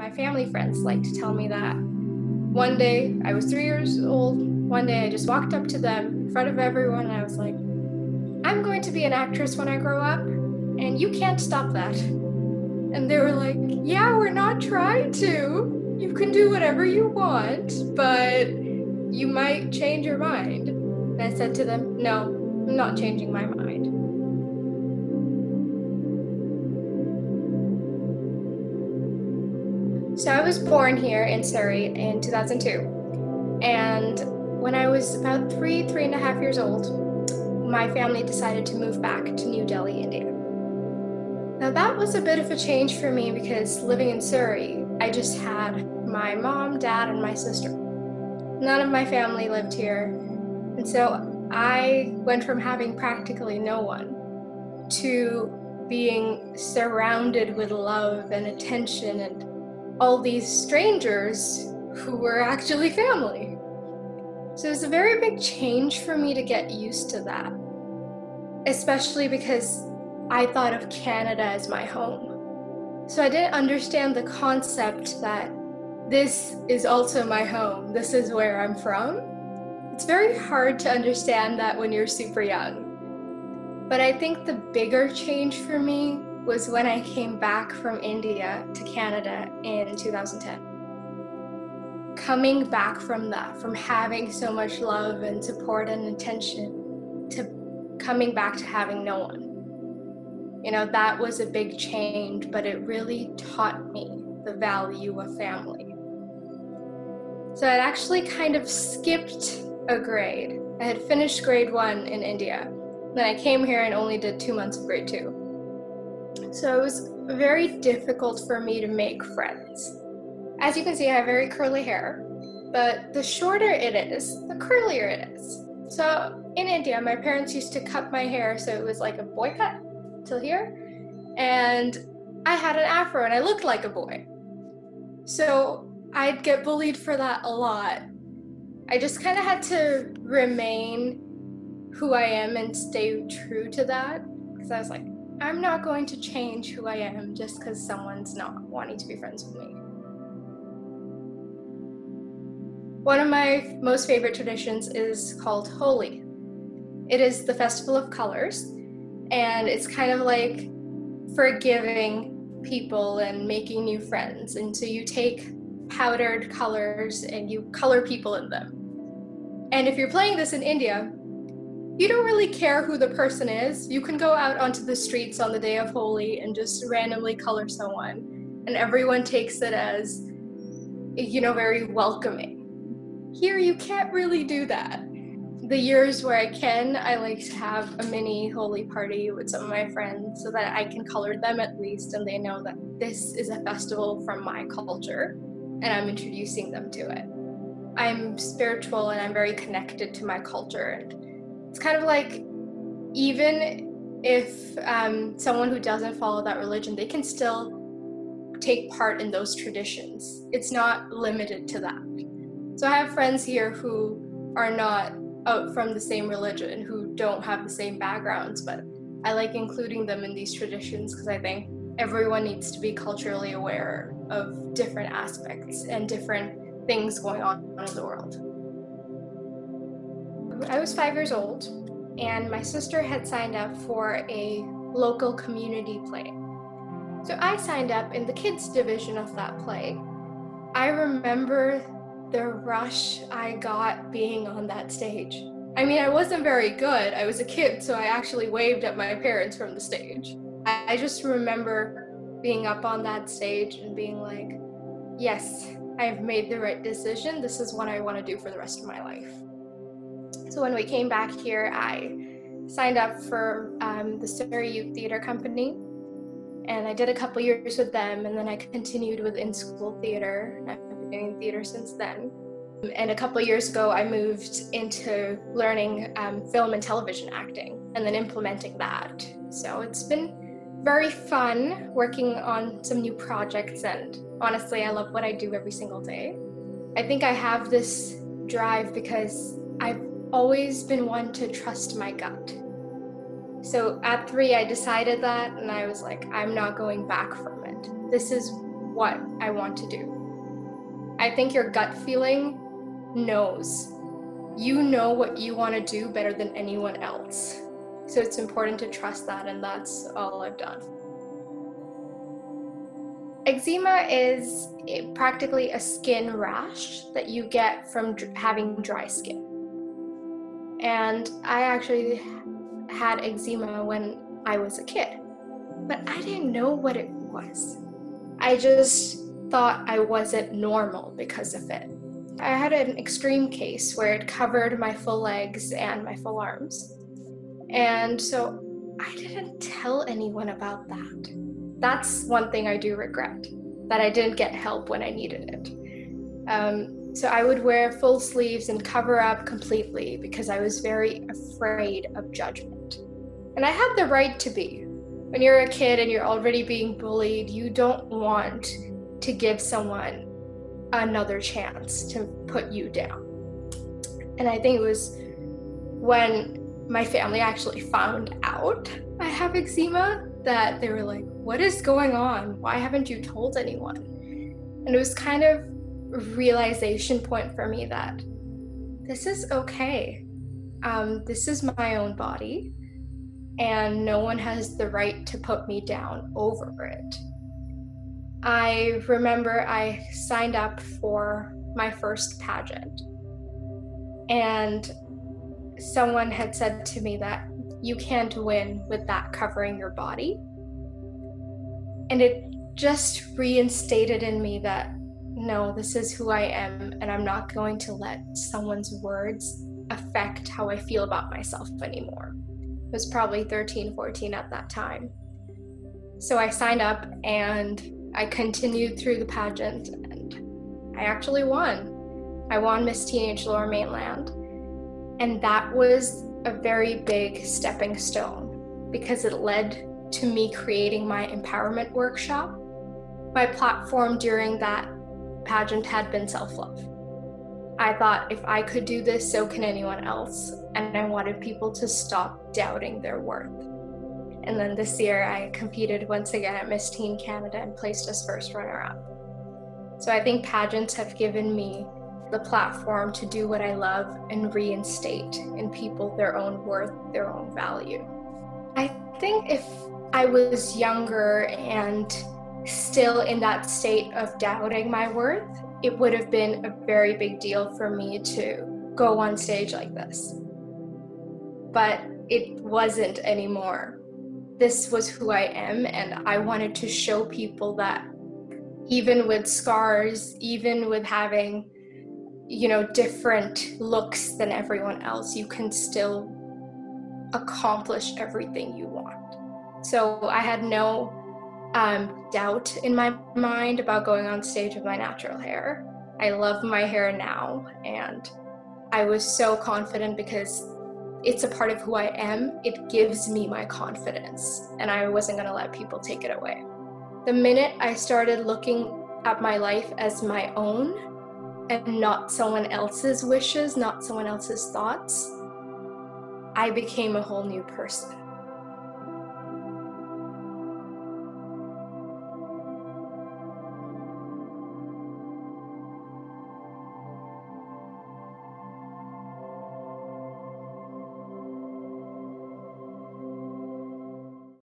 my family friends like to tell me that one day I was three years old. One day I just walked up to them in front of everyone and I was like, I'm going to be an actress when I grow up, and you can't stop that. And they were like, Yeah, we're not trying to. You can do whatever you want, but you might change your mind. And I said to them, No, I'm not changing my mind. So I was born here in Surrey in 2002. And when I was about three, three and a half years old, my family decided to move back to New Delhi, India. Now, that was a bit of a change for me because living in Surrey, I just had my mom, dad, and my sister. None of my family lived here. And so I went from having practically no one to being surrounded with love and attention and all these strangers who were actually family. So it was a very big change for me to get used to that, especially because I thought of Canada as my home. So I didn't understand the concept that this is also my home, this is where I'm from. It's very hard to understand that when you're super young. But I think the bigger change for me was when I came back from India to Canada in 2010. Coming back from that, from having so much love and support and attention, to coming back to having no one. You know, that was a big change, but it really taught me the value of family. So I'd actually kind of skipped a grade. I had finished grade one in India. Then I came here and only did two months of grade two. So it was very difficult for me to make friends. As you can see, I have very curly hair, but the shorter it is, the curlier it is. So in India, my parents used to cut my hair so it was like a boy cut till here, and I had an afro and I looked like a boy. So I'd get bullied for that a lot. I just kind of had to remain who I am and stay true to that because I was like, I'm not going to change who I am just because someone's not wanting to be friends with me. One of my most favorite traditions is called Holi. It is the festival of colors, and it's kind of like forgiving people and making new friends. And so you take powdered colors and you color people in them. And if you're playing this in India, you don't really care who the person is. You can go out onto the streets on the day of Holi and just randomly color someone, and everyone takes it as, you know, very welcoming. Here, you can't really do that. The years where I can, I like to have a mini Holi party with some of my friends so that I can color them at least and they know that this is a festival from my culture and I'm introducing them to it. I'm spiritual and I'm very connected to my culture it's kind of like even if um, someone who doesn't follow that religion, they can still take part in those traditions. It's not limited to that. So I have friends here who are not out from the same religion, who don't have the same backgrounds, but I like including them in these traditions because I think everyone needs to be culturally aware of different aspects and different things going on in the world. I was five years old, and my sister had signed up for a local community play. So I signed up in the kids division of that play. I remember the rush I got being on that stage. I mean, I wasn't very good. I was a kid, so I actually waved at my parents from the stage. I just remember being up on that stage and being like, yes, I've made the right decision. This is what I want to do for the rest of my life. So when we came back here, I signed up for um, the Surrey Youth Theatre Company, and I did a couple years with them, and then I continued with in school theater. I've been doing theater since then. And a couple years ago, I moved into learning um, film and television acting, and then implementing that. So it's been very fun working on some new projects, and honestly, I love what I do every single day. I think I have this drive because I've always been one to trust my gut. So at three, I decided that, and I was like, I'm not going back from it. This is what I want to do. I think your gut feeling knows. You know what you want to do better than anyone else. So it's important to trust that, and that's all I've done. Eczema is eh, practically a skin rash that you get from having dry skin. And I actually had eczema when I was a kid, but I didn't know what it was. I just thought I wasn't normal because of it. I had an extreme case where it covered my full legs and my full arms. And so I didn't tell anyone about that. That's one thing I do regret that I didn't get help when I needed it. Um, so I would wear full sleeves and cover up completely because I was very afraid of judgment. And I had the right to be. When you're a kid and you're already being bullied, you don't want to give someone another chance to put you down. And I think it was when my family actually found out I have eczema that they were like, What is going on? Why haven't you told anyone? And it was kind of realization point for me that this is okay. Um, this is my own body, and no one has the right to put me down over it. I remember I signed up for my first pageant, and someone had said to me that you can't win with that covering your body. And it just reinstated in me that no, this is who I am, and I'm not going to let someone's words affect how I feel about myself anymore. I was probably 13, 14 at that time. So I signed up and I continued through the pageant, and I actually won. I won Miss Teenage Lower Mainland. And that was a very big stepping stone because it led to me creating my empowerment workshop. My platform during that pageant had been self love. I thought if I could do this, so can anyone else. And I wanted people to stop doubting their worth. And then this year, I competed once again at Miss Teen Canada and placed as first runner up. So I think pageants have given me the platform to do what I love and reinstate in people their own worth, their own value. I think if I was younger and still in that state of doubting my worth, it would have been a very big deal for me to go on stage like this. But it wasn't anymore. This was who I am, and I wanted to show people that even with scars, even with having you know different looks than everyone else you can still accomplish everything you want so i had no um, doubt in my mind about going on stage with my natural hair. I love my hair now and i was so confident because it's a part of who i am. It gives me my confidence and i wasn't going to let people take it away. The minute i started looking at my life as my own and not someone else's wishes, not someone else's thoughts, I became a whole new person.